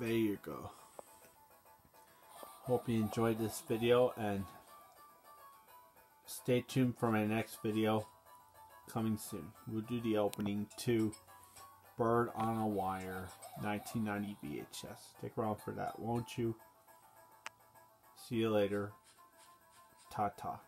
There you go. Hope you enjoyed this video and stay tuned for my next video coming soon. We'll do the opening to Bird on a Wire 1990 VHS. Stick around for that, won't you? See you later. Ta-ta.